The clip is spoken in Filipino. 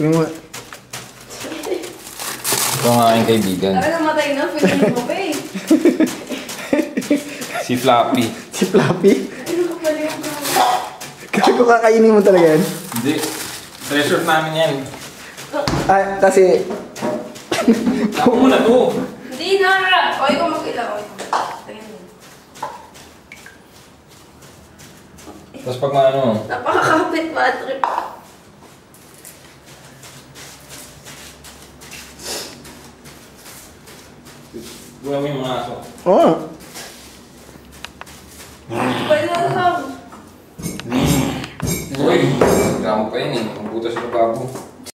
Yung mga... Ito ang aking kaibigan. Tara namatay na, feeling mo pa eh. Si Flappy. Si Flappy. Ano ka pala yung Gago kakainin mo talaga yan. Hindi. Treasure namin yan. Ah, kasi... Ako muna to. Hindi na! O, ikaw mag-ila. O, ikaw. Tingnan mo. Tapos pag maano, Napakakapit, Patrick. Gawin mo aso. Oo. Oh. Pwede na lang. Uy, gamot pa yun eh. Ang butas ng babo.